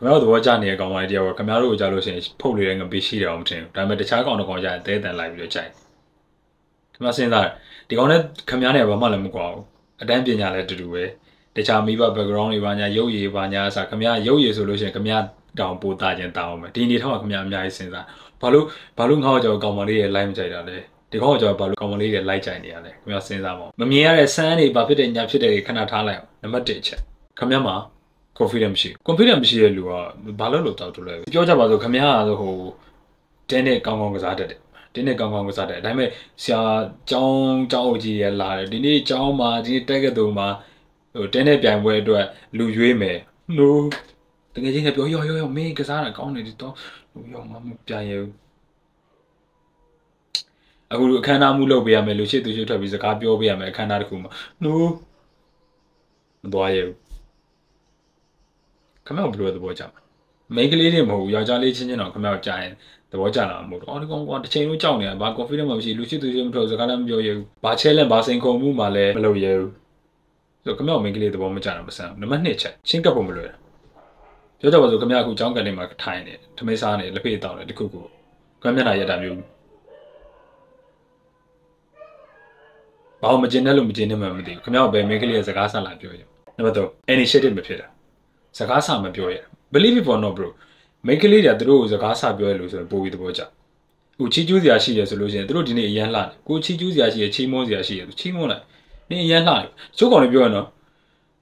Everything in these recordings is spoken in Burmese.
ခင်ဗျားတို့သဘောကျနေတဲ့ကောင်မလေးတယောက်ကခင်ဗျားတို့ကိုကြားလို့ရှိရင်ဖုတ်နေတဲ့ငပေးရှိတယ်အောင်မထင်ဘူးဒါပေမဲ့တခြားကောင်တစ်ကောင်ကျရင်တဲတန်လိုက်ပြီးတော့ကြိုက်ခင်ဗျားစဉ်းစားတယ်ဒီကောင်နဲ့ခင်ဗျားနဲ့ဘာမှလည်းမကွာဘူးအတန်းပညာလည်းတူတူပဲတခြားမိဘ background တွေပါညာရုပ်ရည်ပါညာအစားခင်ဗျားရုပ်ရည်ဆိုလို့ရှိရင်ခင်ဗျားတောင်ပိုတာခြင်းတောင်းအောင်မယ်ဒီနေထောင်ကခင်ဗျားအများကြီးစဉ်းစားဘာလို့ဘာလို့ငါ့ကိုကြောက်ကောင်မလေးရဲ့ line မကြိုက်တာလဲဒီကောင်ကကြောက်ဘာလို့ကောင်မလေးတွေလိုက်ကြိုက်နေရလဲခင်ဗျားစဉ်းစားပါဦးမမြင်ရတဲ့စမ်းတွေဘာဖြစ်တဲ့ညာဖြစ်တဲ့တွေခဏထားလိုက်အောင်နံပါတ်1အချက်ခင်ဗျားမှာ confidence မရှိ confidence မရှိတဲ့လူကဘာလို့လို့တောက်တူလဲပြောကြပါစို့ခင်ဗျားကဟိုတင်းနဲ့ကောင်းကောင်းကစားတတ်တယ်တင်းနဲ့ကောင်းကောင်းကစားတယ်ဒါပေမဲ့ဆရာကျောင်းကျောင်းအုပ်ကြီးရလာတယ်ဒီနေ့ကျောင်းမှာဒီတက်ကတူမှာဟိုတင်းနဲ့ပြိုင်ပွဲအတွက်လူရွေးမယ်လို့တကယ်ချင်းကပြောရောရောရောမင်းကစားတာကောင်းတယ်ဒီတော့ရောမမပြိုင်ရဘူးအခုအခမ်းအနားမှုလုပ်ပေးရမယ်လူရှိသူရှိထွက်ပြီးစကားပြောပေးရမယ်အခမ်းအနားတစ်ခုမှာနိုးမသွားရဘူး ခမောက်ဘယ်လိုသဘောကျမှာမိန်းကလေးတွေမဟုတ်ဘူးယောက်ျားလေးချင်းချင်းတော့ခမောက်ကြာရင်သဘောကျလာမှာမဟုတ်တော့အော်ဒီကောင်ကတစ်ချိန်လုံးကြောက်နေတာဘာ confidence မှမရှိလူရှိသူရှိမထုတ်စကားလည်းမပြောရဘူးဘာ challenge ဘာစိန်ခုံမှုမှလည်းမလုပ်ရဘူးဆိုခမောက်မိန်းကလေးသဘောမကျတာမဆန်းနံပါတ်2ချက်ရှင်းကပ်ဖို့မလွယ်ပြောကြပါစို့ခမောက်အခုကြောင်းကန်လေးမှာထိုင်နေထမိတ်စားနေလက်ဖေးတောင်းနေတခုခုကွမ်းမျက်နှာရက်တာမျိုးဘာလို့မကျင်တဲ့လို့မကျင်နေမှမသိဘူးခမောက်ပဲမိန်းကလေးရဲ့စကားဆက်လာပြောရနံပါတ်3 initiative မဖြစ်တာ စကားဆမပြောရ believe it or not bro မိန်းကလေးတွေကသူတို့ကိုစကားဆပြောရလို့ဆိုရင်ပို့ပြီးသဘောကျအခုချီးကျူးစရာရှိရဆိုလို့ရှိရင်သူတို့ဒီနေ့အရန်လှတယ်ကိုချီးကျူးစရာရှိရချီးမွမ်းစရာရှိရသူချီးမွမ်းလိုက်နင်းအရန်လှတယ်ချိုးကောင်လေးပြောရနော်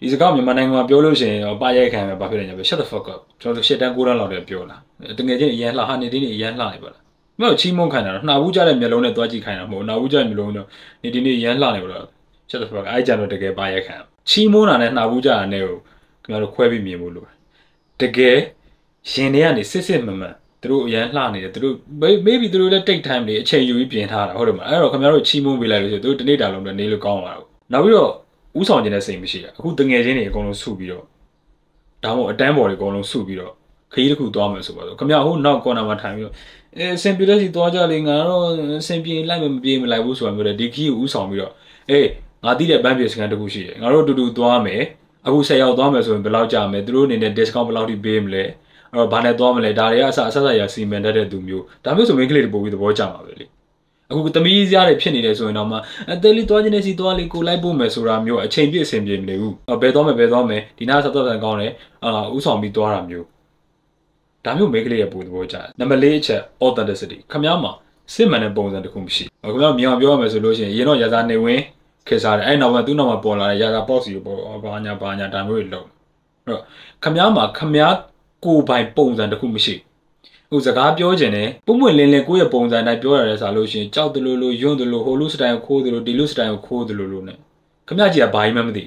ဒီစကားမြန်မာနိုင်ငံမှာပြောလို့ရှိရင်ပါရိုက်ခံမယ်ဘာဖြစ်လဲညာပဲ shut the fuck up ကျွန်တော်ရှစ်တန်း9တန်းလောက်တည်းပြောလာတကယ်ချင်းအရန်လှဟာနေဒီနေ့အရန်လှနေပါလားမဟုတ်ချီးမွမ်းခံတာတော့နှာဘူးကြတဲ့မျိုးလုံးနဲ့တွားကြည့်ခိုင်းတာမဟုတ်နှာဘူးကြတဲ့မျိုးလုံးတော့နေဒီနေ့အရန်လှနေပါတော့ shut the fuck အဲ့ကြတော့တကယ်ပါရိုက်ခံချီးမွမ်းတာနဲ့နှာဘူးကြတာနဲ့ကို ခင်ဗျားတို့ခွဲပြီးမြင်ဖို့လိုတယ်တကယ်ရင်တွေကနေစစ်စစ်မမှန်သူတို့အရန်လှနေတယ်သူတို့ maybe သူတို့လည်း take time တွေအချိန်ယူပြီးပြင်ထားတာဟုတ်တယ်မလားအဲ့တော့ခင်ဗျားတို့ချီးမွမ်းပေးလိုက်လို့ဆိုသူတို့တနေ့တာလုံးတော့နေလို့ကောင်းပါဘူးနောက်ပြီးတော့ဥဆောင်ခြင်းတဲ့စိတ်မရှိတာအခုတငယ်ချင်းတွေအကုန်လုံးစုပြီးတော့ဒါမှမဟုတ်အတန်းပေါ်တွေအကုန်လုံးစုပြီးတော့ခရီးတစ်ခုသွားမယ်ဆိုပါတော့ခင်ဗျားဟိုနောက်ကော်နာမှာထိုင်ပြီးတော့အဲစင်ပြေလက်စီသွားကြလေငါတော့စင်ပြေလိုက်မမပြေမလိုက်ဘူးဆိုတာမျိုးလေဒီခီးကိုဥဆောင်ပြီးတော့အေးငါသိတဲ့ဘန်းပြေစကန်တစ်ခုရှိတယ်ငါတို့တူတူသွားမယ် အခု10ယောက်သွားမယ်ဆိုရင်ဘယ်လောက်ကြာမလဲသူတို့အနေနဲ့ discount ဘယ်လောက်ထိပေးမလဲအဲ့တော့ဘာနဲ့သွားမလဲဒါတွေကအစအဆက်ဆက်ရစီမံတတ်တဲ့သူမျိုးဒါမျိုးဆိုမိန်းကလေးတွေပို့ပြီးသဘောကျမှာပဲလေအခုသမီးစရာတွေဖြစ်နေတယ်ဆိုရင်တော့မှအသေးလေးသွားခြင်းနဲ့စီသွားလေးကိုလိုက်ပို့မယ်ဆိုတာမျိုးအချိန်ပြည့်အဆင်ပြေမနေဘူးဘယ်သွားမယ်ဘယ်သွားမယ်ဒီနားဆက်တော့ဆန်ကောင်းတယ်အာဥဆောင်ပြီးသွားတာမျိုးဒါမျိုးမိန်းကလေးရဲ့ပို့သဘောကျတယ်နံပါတ်၄အချက် authenticity ခမ ्या မှာစစ်မှန်တဲ့ပုံစံတစ်ခုမရှိဘူးခမ ्या မြောင်ပြောရမယ်ဆိုလို့ရှိရင်ရင်တော့ရာဇာနေဝင် ခေစားတယ်အဲ့နောက်မှာသူ့နောက်မှာပေါ်လာတဲ့ရာဇာပေါ့စီကိုပေါ်ဘာညာဘာညာဒါမျိုးတွေလုပ်အဲ့တော့ခမ ्या မှာခမ ्या ကိုပိုင်ပုံစံတစ်ခုမရှိဟိုစကားပြောခြင်းနဲ့ပုံမှန်လင်းလင်းကိုယ့်ရဲ့ပုံစံတိုင်းပြောရတဲ့စာလို့ရှိရင်ကြောက်တယ်လို့လို့ယွန်းတယ်လို့ဟိုလူစတိုင်ကိုခိုးတယ်လို့ဒီလူစတိုင်ကိုခိုးတယ်လို့လို့ ਨੇ ခမကြီးကဘာမှမသိ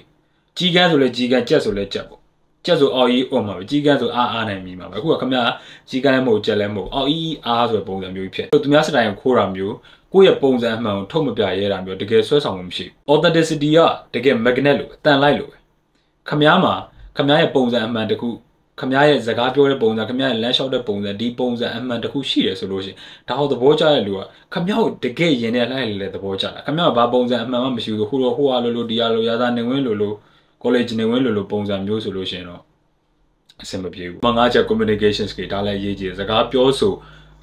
ကြီးကန်းဆိုလဲကြီးကန်းကြက်ဆိုလဲကြက်ပေါ့ ကြက်ဆိုအော်ကြီးအော်မှာပဲကြီးကန်းဆိုအားအားနိုင်မိမှာပဲအခုကခမကြီးကန်းလည်းမဟုတ်ကြက်လည်းမဟုတ်အော်ကြီးအားဆိုတဲ့ပုံစံမျိုးဖြစ်သူများစတိုင်ကိုခိုးတာမျိုးကိုယ့်ရဲ့ပုံစံအမှန်ကိုထုတ်မပြရဲတာမျိုးတကယ်ဆွဲဆောင်မှုမရှိ authenticity ကတကယ် magnet လို့အတန်လိုက်လို့ပဲခမမှာခမရဲ့ပုံစံအမှန်တခုခမရဲ့စကားပြောတဲ့ပုံစံခမရဲ့လမ်းလျှောက်တဲ့ပုံစံဒီပုံစံအမှန်တစ်ခုရှိတယ်ဆိုလို့ရှိရင်ဒါဟောသဘောကျတဲ့လူကခမကိုတကယ်ရင်နဲ့လိုက်လေသဘောကျတာခမကဘာပုံစံအမှန်မှမရှိဘူးဟိုလိုဟိုဟာလိုလိုဒီဟာလိုရာသာနေဝင်းလိုလို college နေဝင်းလိုလိုပုံစံမျိုးဆိုလို့ရှိရင်တော့အဆင်မပြေဘူး။မငါးချက် communication skill ဒါလည်းရေးကြည့်စကားပြောဆို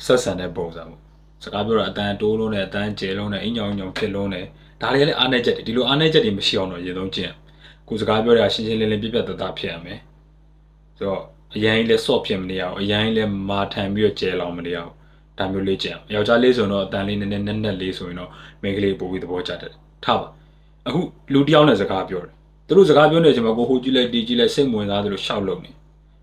ဆက်ဆံတဲ့ပုံစံပေါ့။စကားပြောတာအတန်တိုးလုံးနဲ့အတန်ကျဲလုံးနဲ့အင်ညောင်ညောင်ဖြစ်လုံးနဲ့ဒါတွေလည်းအားနည်းချက်တွေဒီလိုအားနည်းချက်တွေမရှိအောင်တော့ရေသုံးကျင့်။ကိုစကားပြောတာရှင်းရှင်းလင်းလင်းပြပြတသားဖြစ်ရမယ်။ဆိုတော့အရင်လည်း soft ဖြစ်မနေအောင်အရင်လည်းမာထန်ပြီးတော့ကျဲလောင်မနေအောင်ဒါမျိုးလေးကြံယောက်ျားလေးဆိုတော့အတန်လေးနည်းနည်းနက်နက်လေးဆိုရင်တော့မိန်းကလေးပို့ပြီးသဘောကျတယ်ထားပါအခုလူတယောက်နဲ့စကားပြောတယ် သူတို့စကားပြောနေချိန်မှာကိုဟိုကြည့်လိုက်ဒီကြည့်လိုက်စိတ်ဝင်စားသလိုရှောက်လုံနေ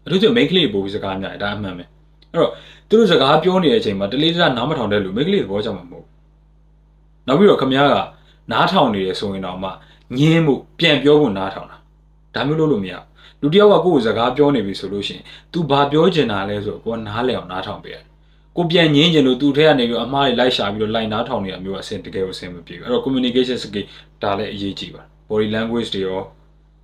အထူးသဖြင့်မိန်းကလေးပို့ပြီးစကားများတယ်ဒါအမှန်ပဲအဲ့တော့သူတို့စကားပြောနေတဲ့အချိန်မှာတလေးတနားမထောင်တဲ့လူမိန်းကလေးသဘောကျမှာမဟုတ်နောက်ပြီးတော့ခမ ्या ကနားထောင်နေတယ်ဆိုရင်တော့မှညင်းမှုပြန်ပြောဖို့နားထောင်တာဒါမျိုးလုပ်လို့မရဘူးလူတယောက်ကကိုယ့်ကိုစကားပြောနေပြီဆိုလို့ရှိရင် तू ဘာပြောချင်တာလဲဆိုတော့ကိုကနားလည်အောင်နားထောင်ပေးရတယ်ကိုပြန်ငင်းချင်လို့သူထဲကနေပြီးအမားတွေလိုက်ရှာပြီးတော့လိုက်နားထောင်နေတာမျိုးအဆင်တကယ်ကိုအဆင်မပြေဘူးအဲ့တော့ communication skill ဒါလည်းအရေးကြီးပါ body language တွေရော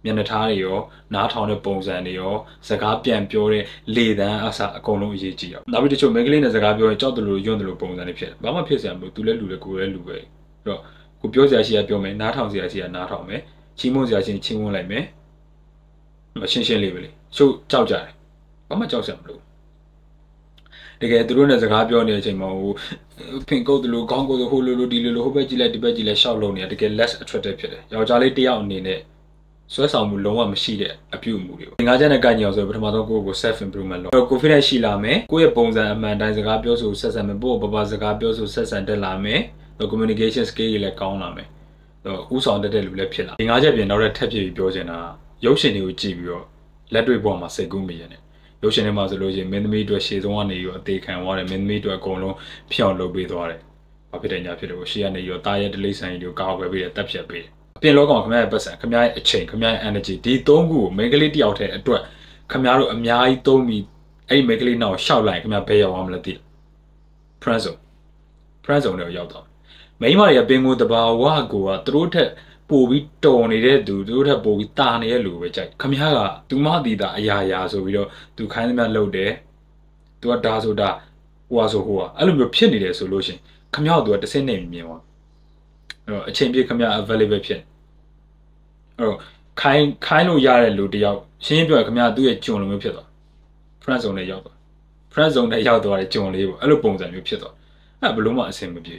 မျက်နှာထားတွေရောနားထောင်တဲ့ပုံစံတွေရောစကားပြန်ပြောတဲ့လေသံအစအကုန်လုံးအရေးကြီးအောင်နောက်ပြီးတချို့မိန်းကလေးနဲ့စကားပြောရင်ကြောက်တယ်လို့ယွန်းတယ်လို့ပုံစံတွေဖြစ်တယ်ဘာမှဖြစ်စရာမလိုသူလည်းလူလည်းကိုယ်လည်းလူပဲအဲ့တော့ကိုပြောစရာရှိရပြောမယ်နားထောင်စရာရှိရနားထောင်မယ်ချီးမွမ်းစရာရှိရင်ချီးမွမ်းလိုက်မယ်မရှင်းရှင်းလေးပဲလေချို့ကြောက်ကြတယ်ဘာမှကြောက်စရာမလိုတကယ်သူတို့နဲ့စကားပြောနေတဲ့အချိန်မှာဟိုဖင်ကုတ်တလို့ခေါင်းကုတ်တဟိုလိုလိုဒီလိုလိုဟိုဘက်ကြည့်လိုက်ဒီဘက်ကြည့်လိုက်ရှောက်လုံးနေတာတကယ် less attractive ဖြစ်တယ်ယောက်ျားလေးတယောက်အနေနဲ့ ဆွဲဆောင်မှုလုံးဝမရှိတဲ့အပြုအမူတွေပေါ့ငါးချက်နဲ့ကကြည့်အောင်ဆိုပထမဆုံးကိုယ့်ကို self improvement လုပ် confidence ရှိလာမယ်ကိုယ့်ရဲ့ပုံစံအမှန်တိုင်းစကားပြောဆိုဆက်ဆံမယ်ပို့ပပစကားပြောဆိုဆက်ဆံတက်လာမယ် communication skill တွေလည်းကောင်းလာမယ်ဥဆောင်တက်တဲ့လူလည်းဖြစ်လာဒီငါးချက်ပြင်နောက်ထပ်ထပ်ပြပြီးပြောချင်တာရုပ်ရှင်တွေကိုကြည့်ပြီးတော့လက်တွေ့ပေါ်မှာစိတ်ကူးမိရတယ်ရုပ်ရှင်ထဲမှာဆိုလို့ရှိရင်မင်းသမီးအတွက်ရှေ့ဆုံးကနေရောအသေးခံသွားတယ်မင်းသမီးအတွက်အကုန်လုံးဖြောင်းလုပ်ပေးသွားတယ်ဘာဖြစ်တယ်ညာဖြစ်တယ်ကိုရှေ့ကနေရောတားရဲ့ဒလိဆိုင်တွေကိုကာကွယ်ပေးတယ်တက်ဖြတ်ပေးတယ်အ ပြင်လောကောင်ခင်ဗျားရဲ့ပတ်စံခင်ဗျားရဲ့အချိန်ခင်ဗျားရဲ့ energy ဒီ၃ခုကိုမိန်းကလေးတယောက်တည်းအတွက်ခင်ဗျားတို့အများကြီးသုံးပြီးအဲ့ဒီမိန်းကလေးနောက်ရှောက်လိုက်ခင်ဗျားဘယ်ရောက်အောင်မလဲသိ friend zone friend zone တွေရောက်တော့မိန်းမတွေကပင်ကိုတဘာဝကိုကသူတို့ထက်ပိုပြီးတော်နေတဲ့သူသူတို့ထက်ပိုပြီးတာနေတဲ့လူပဲကြိုက်ခမရကသူမတီတာအရာရာဆိုပြီးတော့သူခိုင်းသမျှလှုပ်တယ်သူကဒါဆိုတာဟိုဟာဆိုဟိုဟာအဲ့လိုမျိုးဖြစ်နေတယ်ဆိုလို့ရှင်ခမရကသူကတဆင့်နေမြင်ပါအဲ့တော့အချိန်ပြည့်ခမရ available ဖြစ် အဲ့တော့ခိုင်းခိုင်းလို့ရတဲ့လူတယောက်ရှင်းရှင်းပြောရင်ခမ ्या သူ့ရဲ့ဂျွန်လိုမျိုးဖြစ်သွား friend zone နဲ့ရောက်သွား friend zone နဲ့ရောက်သွားတဲ့ဂျွန်လေးပေါ့အဲ့လိုပုံစံမျိုးဖြစ်သွားအဲ့ဘလို့မှအဆင်မပြေ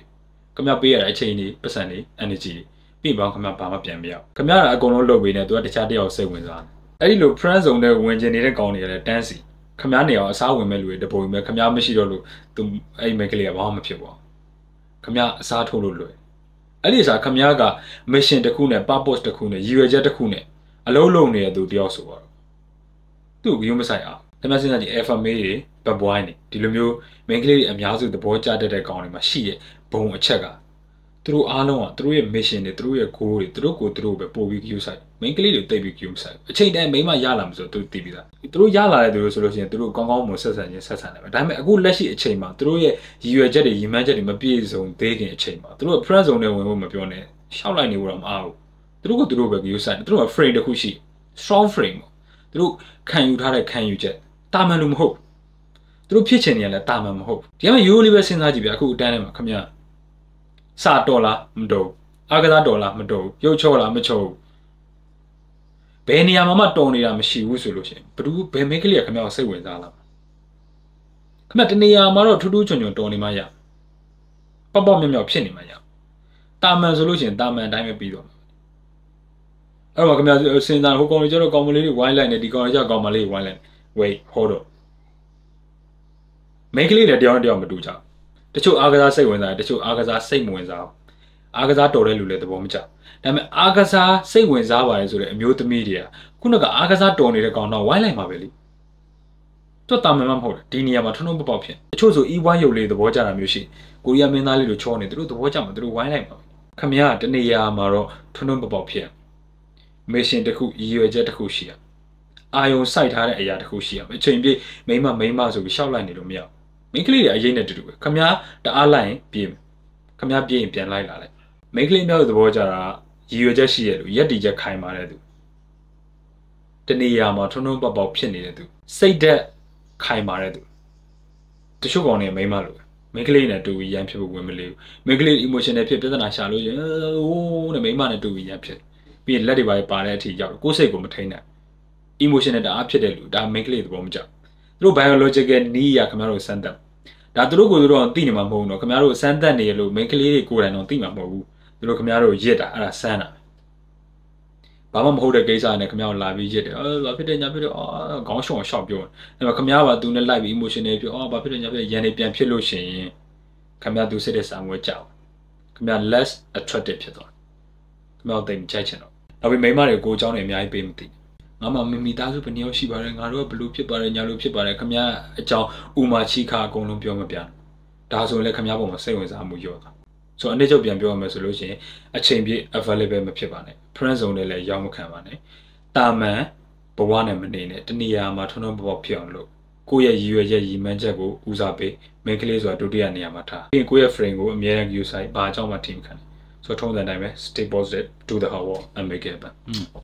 ခမ ्या ပေးရတဲ့အချိန်ကြီးပတ်စံနေ energy တွေပြီးပေါင်းခမဘာမှပြန်မရဘူးခမရအကုန်လုံးလုပ်ပေးနေသူကတခြားတယောက်စိတ်ဝင်စားတယ်အဲ့ဒီလို friend zone နဲ့ဝင်ကျင်နေတဲ့ကောင်တွေကလည်းတန်းစီခမရနေအောင်အစားဝင်မဲ့လူတွေတပုံပဲခမရမရှိတော့လို့သူအဲ့ဒီမိကလေးကဘာမှမဖြစ်ပါဘူးခမရအစားထိုးလို့လွယ် အဲ့ဒီအစားခမရက mission တစ်ခုနဲ့ purpose တစ်ခုနဲ့ရည်ရွယ်ချက်တစ်ခုနဲ့အလုံးလုံးနေတဲ့သူတယောက်ဆိုတော့သူ့ကိုရုံးမဆိုင်အောင်ခမရစဉ်းစားကြည့် alpha male တွေပတ်ပွားနေဒီလိုမျိုးမိန်းကလေးတွေအများစုသဘောကျတတ်တဲ့ကောင်တွေမှာရှိရဲ့ဘုံအချက်ကသူတို့အားလုံးကသူတို့ရဲ့ mission တွေသူတို့ရဲ့ goal တွေသူတို့ကိုသူတို့ပဲပို့ပြီး queue ဆိုင် main ကလေးတွေတိတ်ပြီး queue ဆိုင်အချိန်တိုင်းမိမရလာမှာဆိုသူတို့သိပြီးသား သူတို့ရလာတဲ့သူတို့ဆိုလို့ရှိရင်သူတို့ကောင်းကောင်းမွန်ဆက်ဆံခြင်းဆက်ဆံတယ်ပဲဒါပေမဲ့အခုလက်ရှိအချိန်မှာသူတို့ရဲ့ရည်ရွယ်ချက်တွေရည်မှန်းချက်တွေမပြည့်စုံသေးခင်အချိန်မှာသူတို့ friend zone နဲ့ဝင်ဖို့မပြောနဲ့ရှောက်လိုက်နေဖို့တော့မအားဘူးသူတို့ကသူတို့ပဲ queue ဆိုင်တယ်သူတို့က frame တစ်ခုရှိ strong frame ပေါ့သူတို့ခံယူထားတဲ့ခံယူချက်တာမန်လို့မဟုတ်သူတို့ဖြစ်ချင်နေရလဲတာမန်မဟုတ်ဒီမှာရိုးလေးပဲစဉ်းစားကြည့်ပြအခုအတန်းထဲမှာခမရစာတော်လားမတော်အာကစားတော်လားမတော်ရုပ်ချောလားမချောဘ ယ်နေရာမှာမှတော်နေတာမရှိဘူးဆိုလို့ရှိရင်ဘယ်သူဘယ်မိန်းကလေးကခင်ဗျားကိုစိတ်ဝင်စားလားခင်ဗျားတနေရာမှာတော့ထူးထူးချွန်ချွန်တော်နေမှရပေါ့ပေါ့မြောက်မြောက်ဖြစ်နေမှရတာမန်ဆိုလို့ရှိရင်တာမန်အတိုင်းပဲပြီးတော့အဲ့တော့ခင်ဗျားစဉ်းစားဟိုကောင်လေးကျတော့ကောင်မလေးတွေဝိုင်းလိုက်နေဒီကောင်လေးကျကောင်မလေးဝိုင်းလိုက် wait hold on မိန်းကလေးတွေတယောက်နဲ့တယောက်မတူကြဘူးတချို့အားကစားစိတ်ဝင်စားတယ်တချို့အားကစားစိတ်မဝင်စားဘူး အားကစားတော်တဲ့လူလည်းသဘောမကျဒါပေမဲ့အားကစားစိတ်ဝင်စားပါတယ်ဆိုတဲ့အမျိုးသမီးတွေကခုနကအားကစားတော်နေတဲ့ကောင်တော့ဝိုင်းလိုက်မှာပဲလေတွတ်တာမှမဟုတ်တယ်ဒီနေရာမှာထုံထုံပေါက်ပေါက်ဖြစ်တချို့ဆိုအီးဝိုင်းရုပ်လေးသဘောကျတာမျိုးရှိကိုရီးယားမင်းသားလေးလိုချောနေသူတို့သဘောကျမှာသူတို့ဝိုင်းလိုက်မှာခမရတနေရာမှာတော့ထုံထုံပေါက်ပေါက်ဖြစ်မစ်ရှင်တစ်ခုရည်ရွယ်ချက်တစ်ခုရှိရအာယုံစိုက်ထားတဲ့အရာတစ်ခုရှိရအချိန်ပြည့်မိမမိမဆိုပြီးရှောက်လိုက်နေလို့မရဘူးမိန်းကလေးတွေအရင်နဲ့တူတူပဲခမားတအားလိုက်ရင်ပြေးခမားပြေးရင်ပြန်လိုက်လာလိုက် မိန်းကလေးမျိုးသဘောကြတာရည်ရွယ်ချက်ရှိရလို့ရက်တီချက်ခိုင်ပါတဲ့သူတနေရာမှာထုံထုံပေါက်ပေါက်ဖြစ်နေတဲ့သူစိတ်သက်ခိုင်ပါတဲ့သူတချို့ကောင်တွေမိန်းမလို့မိန်းကလေးနဲ့တူပြီးရမ်းဖြစ်ဖို့ဝင်မလေးဘူးမိန်းကလေး emotional ဖြစ်ပြဿနာရှာလို့ရင်ဟိုးနဲ့မိန်းမနဲ့တူပြီးရမ်းဖြစ်ပြီးလက်တွေပါပါတဲ့အထိရောက်ကိုယ်စိတ်ကိုမထိန်နဲ့ emotional တအားဖြစ်တဲ့လူဒါမိန်းကလေးသဘောမကျသူတို့ biological need ရခင်ဗျားတို့စမ်းသပ်ဒါသူတို့ကိုသူတို့သိနေမှာမဟုတ်ဘူးနော်ခင်ဗျားတို့စမ်းသပ်နေရလို့ main ကလေးတွေကိုယ်တိုင်တော့သိမှာမဟုတ်ဘူး သူတို့ခင်ဗျားတို့ရစ်တာအဲ့ဒါစမ်းတာဘာမှမဟုတ်တဲ့ကိစ္စနဲ့ခင်ဗျားတို့လာပြီးရစ်တယ်အော်ဘာဖြစ်တယ်ညာဖြစ်တယ်အော်ခေါင်းရှုံအောင်ရှောက်ပြောတယ်ဒါပေမဲ့ခင်ဗျားကသူနဲ့လိုက်ပြီး emotional ပြောအော်ဘာဖြစ်တယ်ညာဖြစ်တယ်ရန်နေပြန်ဖြစ်လို့ရှိရင်ခင်ဗျားသူစစ်တဲ့စာမွေးကြောက်ခင်ဗျား less attractive ဖြစ်သွားခင်ဗျားတို့တိတ်ကြိုက်ချင်တော့နောက်ပြီးမိန်းမတွေကိုအကြောင်းတွေအများကြီးပေးမသိငါမှမမီသားစုဘယ်နှယောက်ရှိပါတယ်ငါတို့ကဘလို့ဖြစ်ပါတယ်ညာလို့ဖြစ်ပါတယ်ခမရအကြောင်းဥမာချီခါအကုန်လုံးပြောမပြဒါဆိုရင်လည်းခမရပုံမှာစိတ်ဝင်စားမှုရော့သွား ဆိုတော့အနည်းချုပ်ပြန်ပြောရမယ်ဆိုလို့ရှိရင်အချိန်ပြည့် available မဖြစ်ပါနဲ့ friend zone နဲ့လည်းရောက်မခံပါနဲ့တာမန်ဘဝနဲ့မနေနဲ့တနေရာမှာထုံထုံပေါက်ဖြစ်အောင်လုပ်ကိုယ့်ရဲ့ရည်ရွယ်ချက်ရည်မှန်းချက်ကိုဦးစားပေးမင်းကလေးဆိုတာဒုတိယနေရာမှာထားပြီးကိုယ့်ရဲ့ frame ကိုအမြဲတမ်း use ဆိုင်ဘာအကြောင်းမှ team ခံတယ်ဆိုတော့ထုံးစံတိုင်းပဲ stay positive do the hard work and make it happen